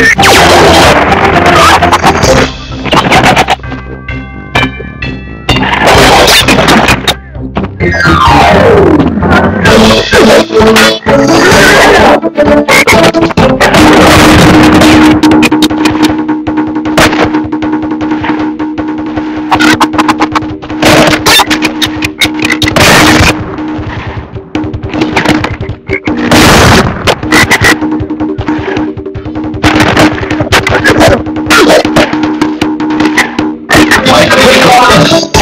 You. Dios.